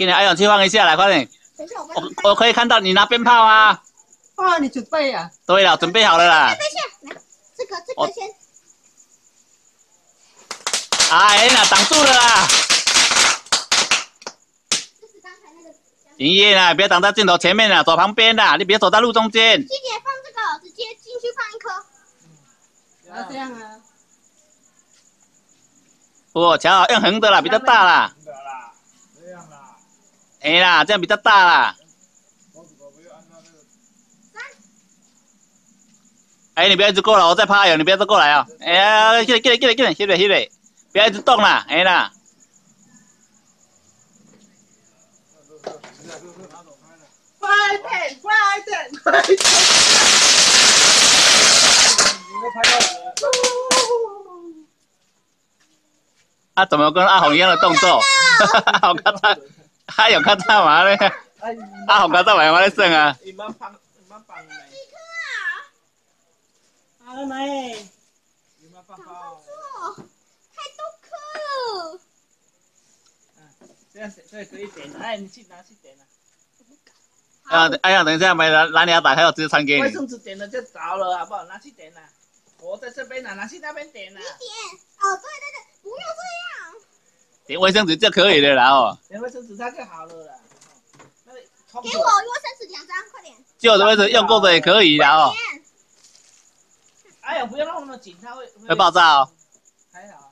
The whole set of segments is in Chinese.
给你，阿勇，去放一下来，快点。等一下，我我我可以看到你拿鞭炮啊。哇，你准备啊？对了，准备好了啦。等一下，来，这个这个先。哎呀，挡住了啦。这是刚才那个。营业啦，别挡在镜头前面啦，走旁边啦，你别走在路中间。姐姐放这个，直接进去放一颗。要这样啊？哦，瞧好，用横的啦，比较大啦，哎啦，这样比较大啦。哎，你不要一直过来，我在趴哟，你不要再过来哦。哎呀，进来进来进来进来进来进来，不要一直动啦，哎啦。快点，快点，快点！你会拍到我。啊，怎么跟阿红一样的动作？阿红看他，他有看到嘛咧？哎，阿红看到嘛？我咧算啊。你们放，你们放没？几颗啊？好了没？你们放赶快炮。做，太多颗了。这样这可以点，哎，你去拿去点啊。啊，哎呀，等一下，没蓝蓝牙打开，我直接传给卫你。生纸点了就着了，好不好？拿去点啊。我在这边呢，拿去那边点啊。点。哦，对对对，不要这样。点卫生纸就可以了啦哦。点卫生纸它就好了啦。给我卫生纸两张，快点。旧的卫生用过的也可以啦哦。哎呀，不要弄那么紧，它会会爆炸哦。还好啊。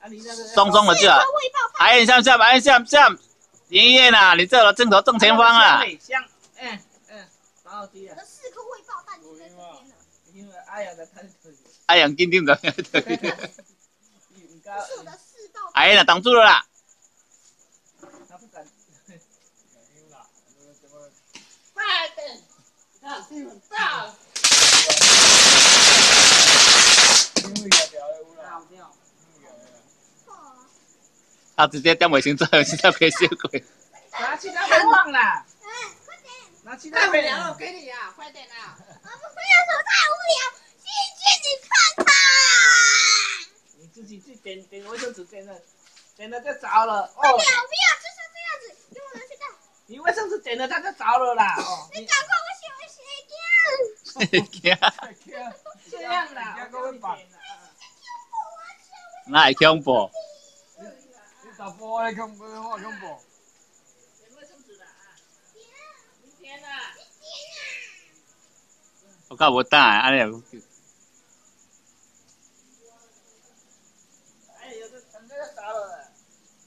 啊，你那个松松的就好四。颗未爆弹。哎，向下，哎，向下。营业啦，你这镜头正前方啊。像，嗯嗯，打好机啊。我的四颗未爆弹就在这边了。因为哎呀，在看可以。哎呀，坚定的。哎呀，挡住了啦。他不敢。因啦，那个怎么？快点，啊，这很大了。因为也掉了有啦。好掉。哦他直接掉尾行之后，现在可以修鬼。拿去那边放啦，哎，快点。拿去那边。我给你啊，快点啊！我们不要说太无聊，进去你看看。你自己去点点卫生纸点了，点了就着了。哦不要，不要，就是这样子，给我拿去带。你卫生纸点了它就着了啦。哦，你赶快，我喜欢谁掉？这样啦，你还会绑？那还恐怖。你打波的恐怖，我恐怖。点卫生纸啦啊！你点啦。我搞不大，安尼。哎，有的整个就着了。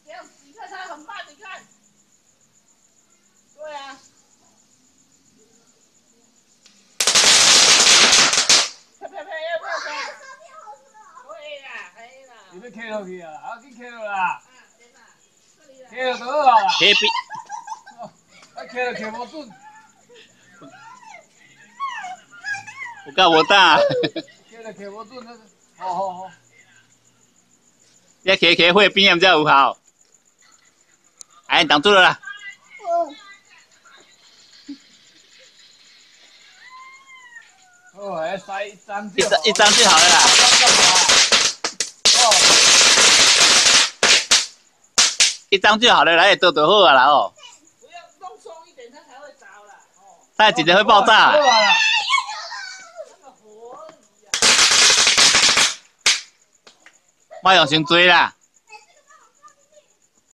这样你看它很慢，你看。对啊。啪啪啪，要不要啪？对啦，可以啦。你要开落去啊，啊，去开落啦，啊，点啦，这里啦。开落就好啊啦。可以比。啊，开落开无准，我搞不大。开落开无准，那个，好好好。要开开会边比较有效。哎，挡住了啦。哦，还塞一张一就好张一张就好了啦。一张就好了，来多多好啊啦哦。不要弄松一点，它才会着啦。哦，它直接会爆炸好。啦。那个火而已啊。莫用先追啦。